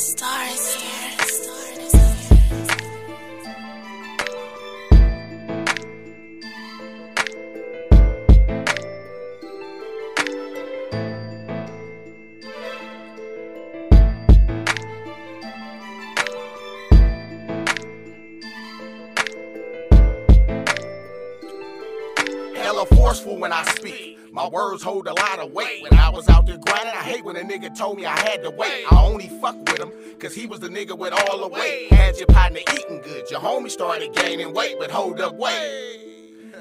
stars here. Forceful when I speak. My words hold a lot of weight. When I was out there grinding, I hate when a nigga told me I had to wait. I only fuck with him, cause he was the nigga with all the weight. Had your partner eating good, your homie started gaining weight, but hold up, wait.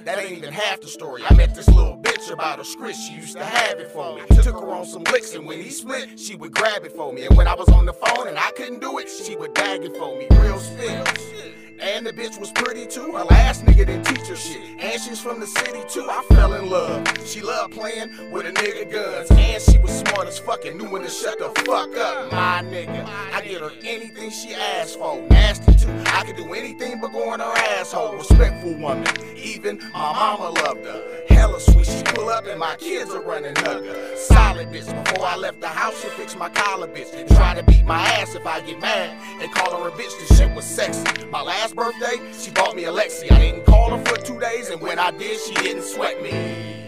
That ain't even half the story. I met this little bitch about a script, she used to have it for me. Took her on some licks, and when he split, she would grab it for me. And when I was on the phone and I couldn't do it, she would bag it for me. Real spit. And the bitch was pretty too. Her last nigga didn't teach her shit. And she's from the city too. I fell in love. She loved playing with a nigga guns. And she was smart as fuck and knew when to shut the fuck up. My nigga. I get her anything she asked for. Nasty too. I could do anything but go in her asshole. Respectful woman. Even my mama loved her. Hella up and my kids are running hugger. Solid bitch. Before I left the house, she fixed my collar bitch. Try to beat my ass if I get mad. And call her a bitch. The shit was sexy. My last birthday, she bought me a Lexi. I didn't call her for two days, and when I did, she didn't sweat me.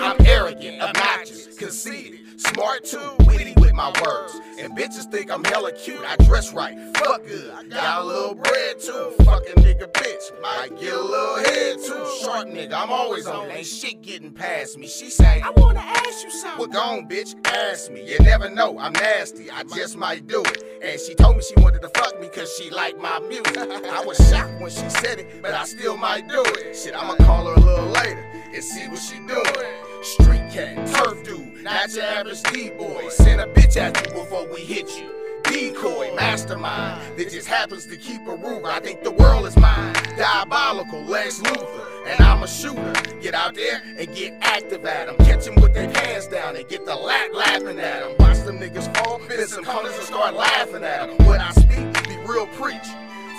I'm arrogant, obnoxious, conceited, smart too, witty with my words. And bitches think I'm hella cute. I dress right, fuck good. I got a little bread too. Fucking nigga bitch. Might get a little head too. Short nigga, I'm always on. Ain't shit getting past me. She say, I wanna ask you something. Well, gone, bitch, ask me. You never know, I'm nasty. I just might do it. And she told me she wanted to fuck me cause she liked my music. I was shocked when she said it, but I still might do it. Shit, I'ma call her a little later and see what she doing. Street cat, turf dude, not your average D-boy. Send a bitch at you before we hit you. Decoy, mastermind, that just happens to keep a Ruger. I think the world is mine. Diabolical, Lex Luthor, and I'm a shooter. Get out there and get active at them. Catch them with their hands down and get the lack laughing at them. Watch them niggas fall, fit some corners and start laughing at them. When I speak, be real preach.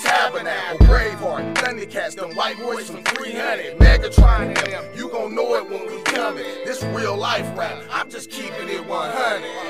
Tabernacle, Braveheart, Thundercats, them white boys from 300, Megatron, them. You gon' know it when we coming. This real life rap, I'm just keeping it 100.